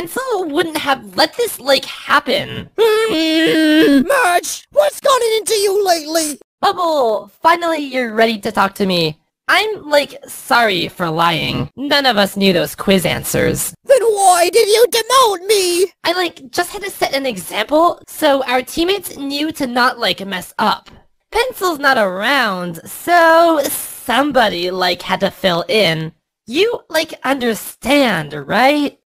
Pencil wouldn't have let this, like, happen. Mm. Match, what's gotten into you lately? Bubble, finally you're ready to talk to me. I'm, like, sorry for lying. None of us knew those quiz answers. Then why did you demote me? I, like, just had to set an example so our teammates knew to not, like, mess up. Pencil's not around, so somebody, like, had to fill in. You, like, understand, right?